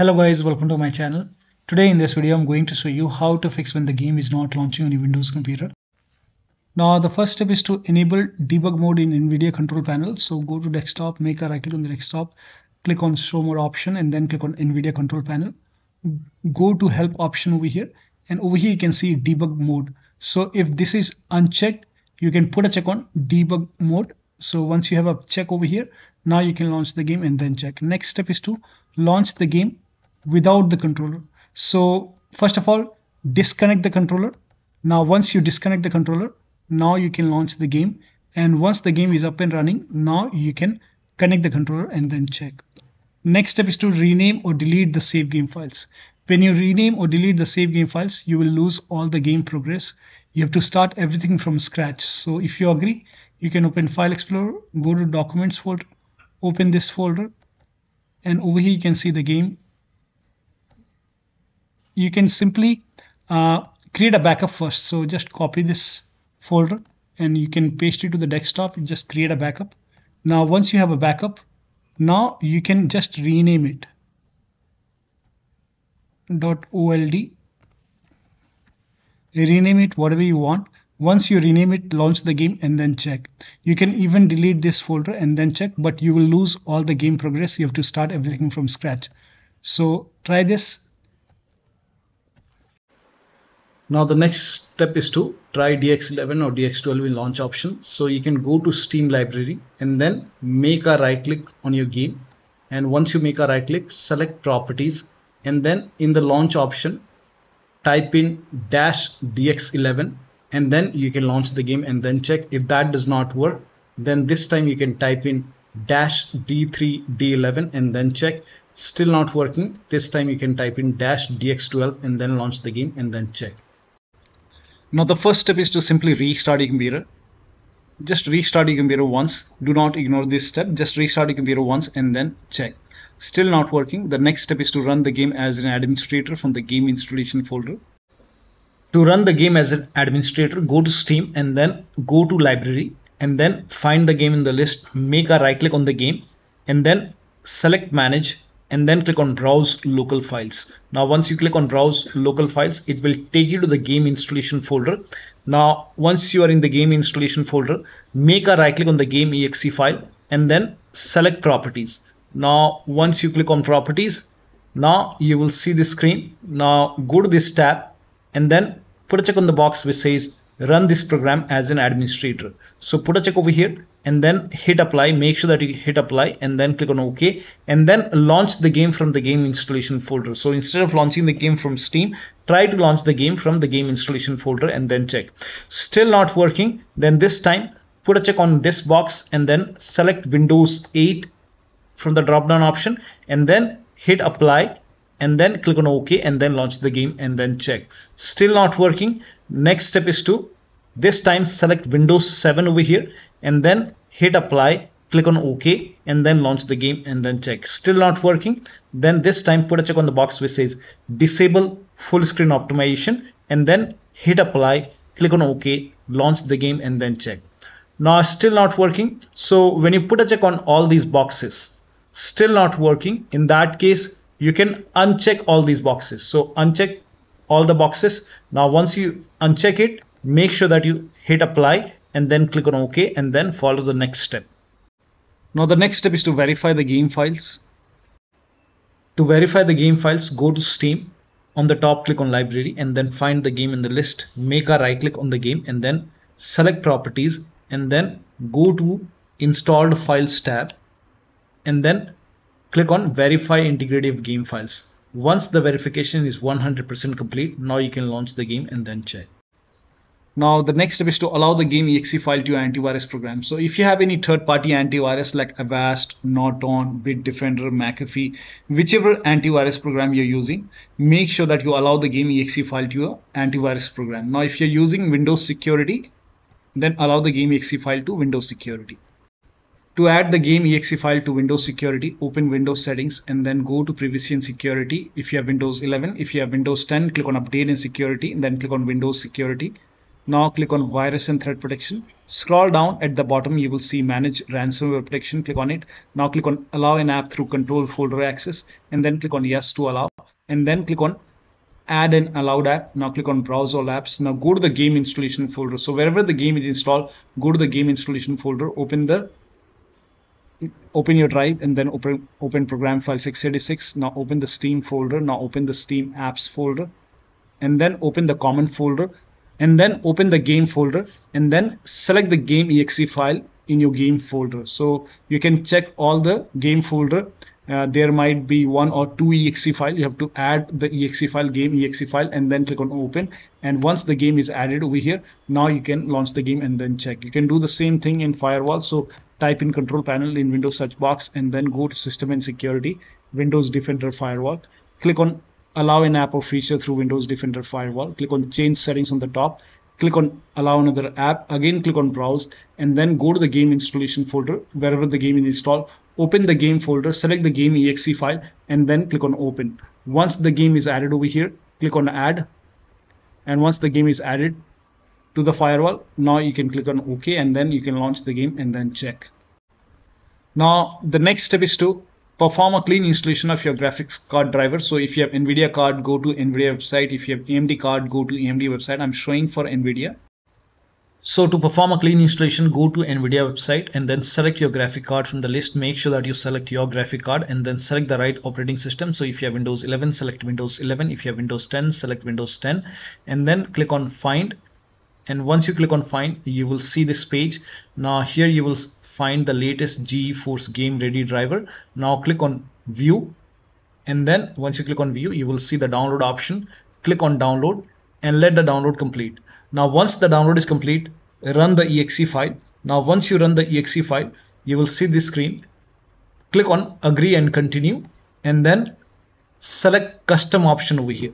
Hello guys, welcome to my channel. Today in this video I'm going to show you how to fix when the game is not launching on your Windows computer. Now the first step is to enable debug mode in NVIDIA control panel. So go to desktop, make a right click on the desktop, click on show more option and then click on NVIDIA control panel. Go to help option over here and over here you can see debug mode. So if this is unchecked, you can put a check on debug mode so once you have a check over here now you can launch the game and then check next step is to launch the game without the controller. So first of all disconnect the controller. Now once you disconnect the controller now you can launch the game. And once the game is up and running now you can connect the controller and then check. Next step is to rename or delete the save game files. When you rename or delete the save game files you will lose all the game progress. You have to start everything from scratch. So if you agree you can open file explorer go to documents folder open this folder and over here you can see the game you can simply uh, create a backup first so just copy this folder and you can paste it to the desktop and just create a backup now once you have a backup now you can just rename it .old rename it whatever you want once you rename it, launch the game and then check. You can even delete this folder and then check, but you will lose all the game progress. You have to start everything from scratch. So try this. Now the next step is to try DX11 or DX12 in launch option. So you can go to Steam library and then make a right click on your game. And once you make a right click, select properties. And then in the launch option, type in dash DX11 and then you can launch the game and then check. If that does not work then this time you can type in dash d3 d11 and then check. Still not working. This time you can type in dash dx12 and then launch the game and then check now the first step is to simply restart your computer just restart your computer once. Do not ignore this step. Just restart your computer once and then check. Still not working. The next step is to run the game as an administrator from the game installation folder. To run the game as an administrator go to steam and then go to library and then find the game in the list. Make a right click on the game and then select manage and then click on browse local files. Now once you click on browse local files it will take you to the game installation folder. Now once you are in the game installation folder make a right click on the game exe file and then select properties. Now once you click on properties now you will see the screen. Now go to this tab and then put a check on the box which says run this program as an administrator. So put a check over here and then hit apply make sure that you hit apply and then click on ok and then launch the game from the game installation folder so instead of launching the game from steam try to launch the game from the game installation folder and then check still not working then this time put a check on this box and then select windows 8 from the drop down option and then hit apply and then click on OK and then launch the game and then check. Still not working. Next step is to this time select Windows 7 over here and then hit apply click on OK and then launch the game and then check. Still not working. Then this time put a check on the box which says disable full screen optimization and then hit apply, click on OK, launch the game and then check. Now still not working. So when you put a check on all these boxes, still not working. In that case, you can uncheck all these boxes so uncheck all the boxes now once you uncheck it make sure that you hit apply and then click on ok and then follow the next step now the next step is to verify the game files to verify the game files go to steam on the top click on library and then find the game in the list make a right click on the game and then select properties and then go to installed files tab and then Click on verify Integrative game files. Once the verification is 100% complete, now you can launch the game and then check. Now the next step is to allow the game exe file to your antivirus program. So if you have any third-party antivirus like Avast, Norton, Bitdefender, McAfee, whichever antivirus program you're using, make sure that you allow the game exe file to your antivirus program. Now if you're using Windows Security, then allow the game exe file to Windows Security. To add the game exe file to Windows Security, open Windows Settings and then go to Privacy and Security. If you have Windows 11, if you have Windows 10, click on Update and Security and then click on Windows Security. Now click on virus and threat protection. Scroll down at the bottom you will see manage ransomware protection. Click on it. Now click on allow an app through control folder access and then click on yes to allow and then click on add an allowed app. Now click on browse all apps. Now go to the game installation folder. So wherever the game is installed go to the game installation folder open the open your drive and then open open program file 686 now open the steam folder. Now open the steam apps folder and then open the common folder and then open the game folder and then select the game exe file in your game folder. So you can check all the game folder. Uh, there might be one or two exe file. You have to add the exe file game exe file and then click on open. And once the game is added over here now you can launch the game and then check. You can do the same thing in firewall. So type in control panel in windows search box and then go to system and security windows defender firewall. Click on allow an app or feature through Windows Defender Firewall. Click on change settings on the top. Click on allow another app. Again, click on browse and then go to the game installation folder wherever the game is installed. Open the game folder, select the game exe file and then click on open. Once the game is added over here, click on add. And once the game is added to the firewall, now you can click on OK and then you can launch the game and then check. Now the next step is to perform a clean installation of your graphics card driver. So if you have nvidia card go to nvidia website. If you have amd card go to amd website. I'm showing for nvidia. So to perform a clean installation go to nvidia website and then select your graphic card from the list. Make sure that you select your graphic card and then select the right operating system. So if you have windows 11 select windows 11 if you have windows 10 select windows 10 and then click on find. And once you click on find you will see this page. Now here you will find the latest GeForce Game Ready driver. Now click on view and then once you click on view you will see the download option. Click on download and let the download complete. Now once the download is complete run the exe file. Now once you run the exe file you will see this screen. Click on agree and continue and then select custom option over here.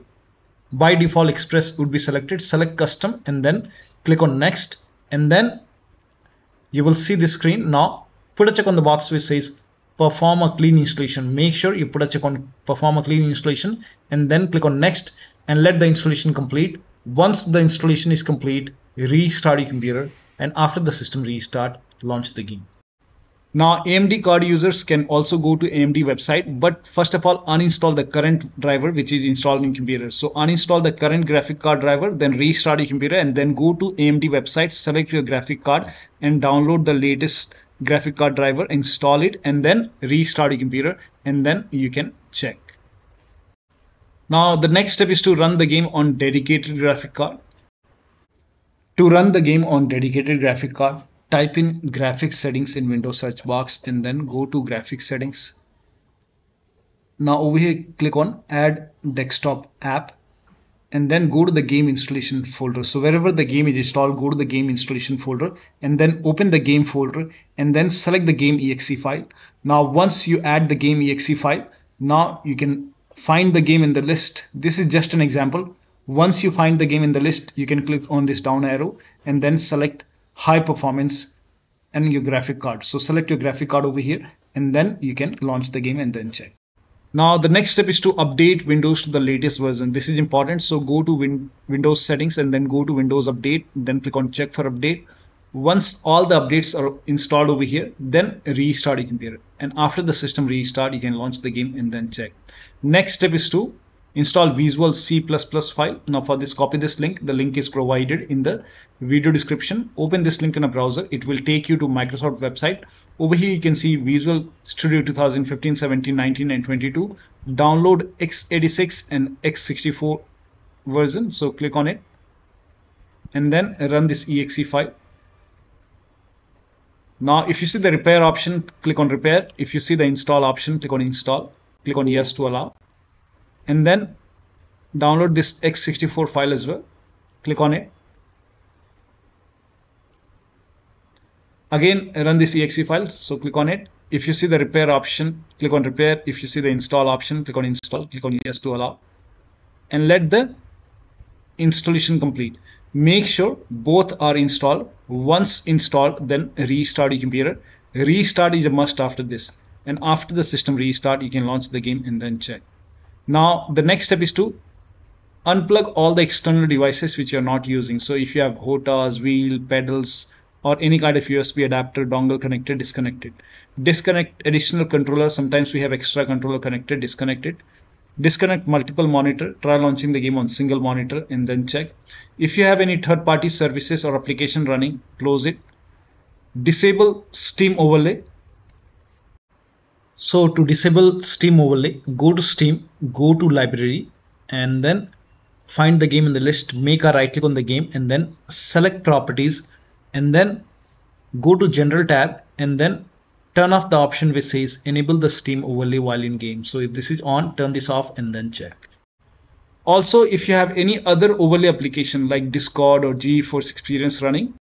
By default express would be selected select custom and then click on next and then you will see this screen. Now put a check on the box which says perform a clean installation. Make sure you put a check on perform a clean installation and then click on next and let the installation complete. Once the installation is complete restart your computer and after the system restart launch the game now AMD card users can also go to AMD website but first of all uninstall the current driver which is installed in computer. So uninstall the current graphic card driver then restart your computer and then go to AMD website select your graphic card and download the latest graphic card driver install it and then restart your computer and then you can check. Now the next step is to run the game on dedicated graphic card. To run the game on dedicated graphic card type in graphics settings in Windows search box and then go to graphics settings. Now over here click on add desktop app and then go to the game installation folder. So wherever the game is installed, go to the game installation folder and then open the game folder and then select the game exe file. Now once you add the game exe file, now you can find the game in the list. This is just an example. Once you find the game in the list, you can click on this down arrow and then select high performance and your graphic card. So select your graphic card over here and then you can launch the game and then check. Now the next step is to update Windows to the latest version. This is important. So go to win Windows settings and then go to Windows update. Then click on check for update. Once all the updates are installed over here, then restart your computer. And after the system restart, you can launch the game and then check. Next step is to install visual C++ file. Now for this, copy this link. The link is provided in the video description. Open this link in a browser. It will take you to Microsoft website. Over here, you can see Visual Studio 2015, 17, 19, and 22. Download x86 and x64 version. So click on it and then run this exe file. Now, if you see the repair option, click on repair. If you see the install option, click on install. Click on yes to allow and then download this x64 file as well. Click on it. Again run this exe file. So click on it. If you see the repair option click on repair. If you see the install option click on install. Click on yes to allow. And let the installation complete. Make sure both are installed. Once installed then restart your computer. Restart is a must after this. And after the system restart you can launch the game and then check now the next step is to unplug all the external devices which you're not using. So if you have HOTAs, wheel, pedals, or any kind of USB adapter, dongle connected, disconnected. Disconnect additional controller. Sometimes we have extra controller connected, disconnected. Disconnect multiple monitor. Try launching the game on single monitor and then check. If you have any third-party services or application running, close it. Disable Steam overlay. So to disable Steam overlay, go to Steam, go to library and then find the game in the list, make a right click on the game and then select properties and then go to general tab and then turn off the option which says enable the Steam overlay while in game. So if this is on, turn this off and then check. Also, if you have any other overlay application like Discord or GeForce Experience running,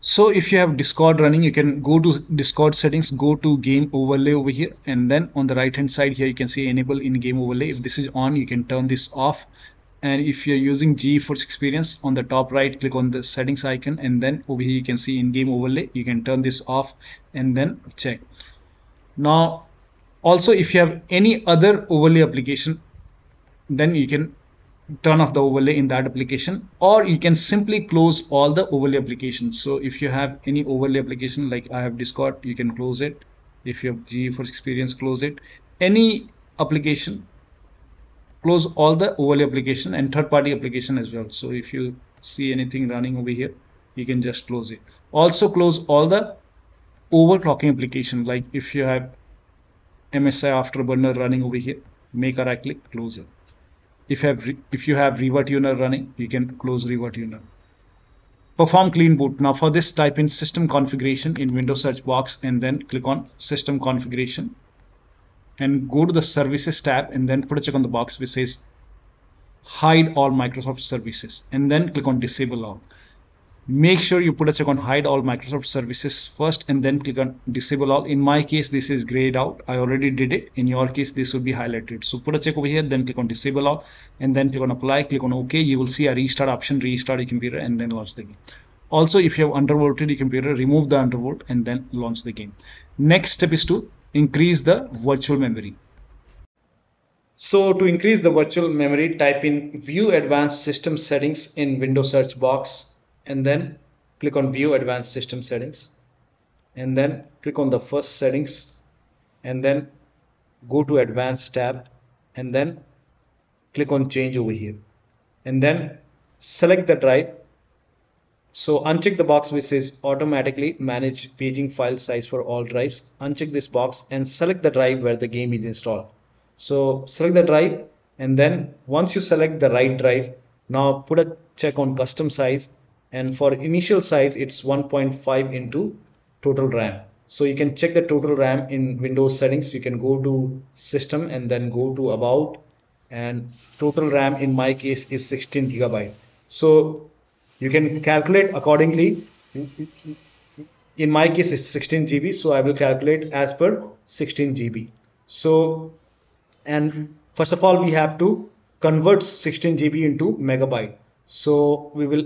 so if you have discord running you can go to discord settings go to game overlay over here and then on the right hand side here you can see enable in game overlay. If this is on you can turn this off. And if you're using GeForce experience on the top right click on the settings icon and then over here you can see in game overlay you can turn this off and then check. Now also if you have any other overlay application then you can turn off the overlay in that application or you can simply close all the overlay applications. So if you have any overlay application like I have Discord you can close it. If you have GeForce experience close it. Any application close all the overlay application and third-party application as well. So if you see anything running over here you can just close it. Also close all the overclocking application like if you have MSI afterburner running over here make a right click close it if you have if you have RivaTuner running you can close RivaTuner perform clean boot. Now for this type in system configuration in windows search box and then click on system configuration and go to the services tab and then put a check on the box which says hide all Microsoft services and then click on disable all make sure you put a check on hide all Microsoft services first and then click on disable all. In my case, this is grayed out. I already did it. In your case, this would be highlighted. So put a check over here, then click on disable all and then click on apply, click on OK. You will see a restart option, restart your computer and then launch the game. Also, if you have undervolted your computer, remove the undervolt and then launch the game. Next step is to increase the virtual memory. So to increase the virtual memory, type in view advanced system settings in Windows search box and then click on view advanced system settings and then click on the first settings and then go to advanced tab and then click on change over here and then select the drive. So uncheck the box which says automatically manage paging file size for all drives. Uncheck this box and select the drive where the game is installed. So select the drive and then once you select the right drive now put a check on custom size and for initial size it's 1.5 into total RAM. So you can check the total RAM in Windows settings. You can go to system and then go to about. And total RAM in my case is 16 gigabyte. So you can calculate accordingly. In my case it's 16 GB so I will calculate as per 16 GB so and first of all we have to convert 16 GB into megabyte. So we will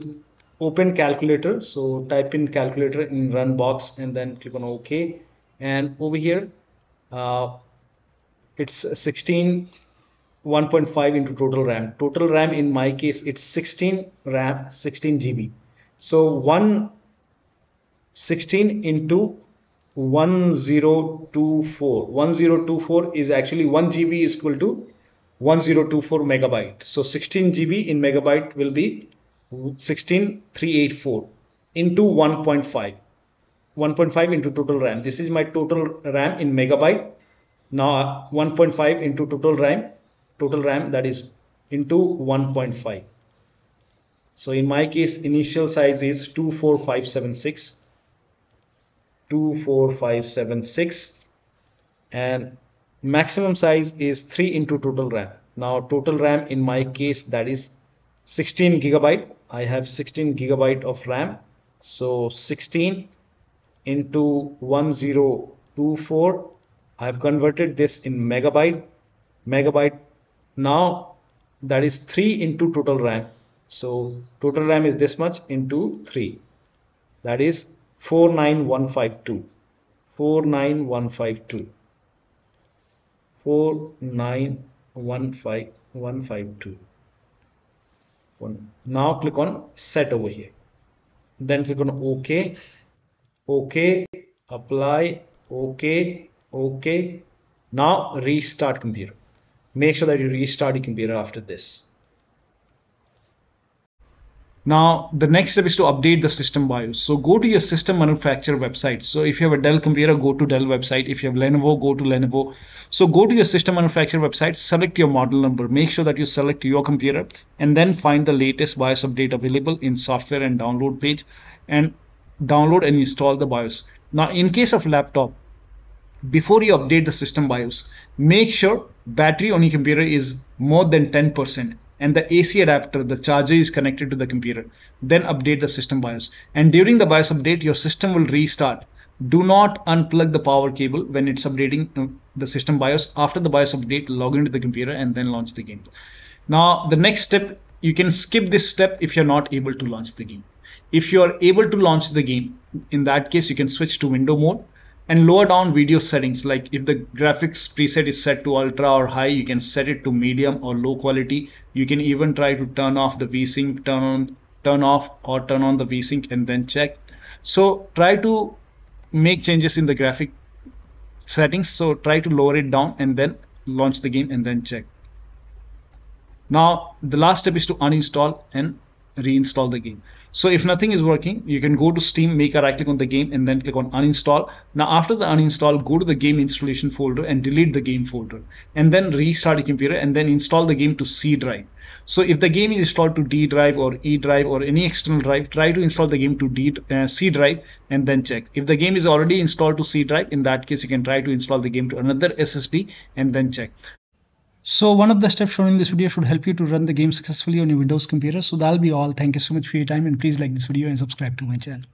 open calculator. So type in calculator in run box and then click on ok. And over here uh, it's 16 1.5 into total RAM. Total RAM in my case it's 16 RAM 16 GB so 1 16 into 1024 1024 is actually 1 GB is equal to 1024 megabyte. So 16 GB in megabyte will be 16384 into 1.5 1.5 into total RAM. This is my total RAM in megabyte. Now 1.5 into total RAM total RAM that is into 1.5 so in my case initial size is 24576 24576 and maximum size is 3 into total RAM. Now total RAM in my case that is 16 gigabyte. I have 16 gigabyte of RAM. So 16 into 1024 I have converted this in megabyte. Megabyte now that is 3 into total RAM. So total RAM is this much into 3 that is 49152 49152 4915152 now click on set over here. Then click on ok. Ok apply. Ok ok. Now restart computer. Make sure that you restart your computer after this now, the next step is to update the system BIOS. So go to your system manufacturer website. So if you have a Dell computer, go to Dell website. If you have Lenovo, go to Lenovo. So go to your system manufacturer website, select your model number, make sure that you select your computer and then find the latest BIOS update available in software and download page and download and install the BIOS. Now, in case of laptop, before you update the system BIOS, make sure battery on your computer is more than 10% and the AC adapter, the charger is connected to the computer. Then update the system BIOS. And during the BIOS update, your system will restart. Do not unplug the power cable when it's updating uh, the system BIOS. After the BIOS update, log into the computer and then launch the game. Now, the next step, you can skip this step if you're not able to launch the game. If you're able to launch the game, in that case, you can switch to window mode and lower down video settings like if the graphics preset is set to ultra or high you can set it to medium or low quality. You can even try to turn off the vsync turn on turn off or turn on the vsync and then check. So try to make changes in the graphic settings. So try to lower it down and then launch the game and then check. Now the last step is to uninstall and reinstall the game. So if nothing is working, you can go to Steam, make a right click on the game and then click on uninstall. Now after the uninstall, go to the game installation folder and delete the game folder and then restart your computer and then install the game to C drive. So if the game is installed to D drive or E drive or any external drive, try to install the game to D, uh, C drive and then check. If the game is already installed to C drive, in that case, you can try to install the game to another SSD and then check. So one of the steps shown in this video should help you to run the game successfully on your Windows computer. So that'll be all. Thank you so much for your time and please like this video and subscribe to my channel.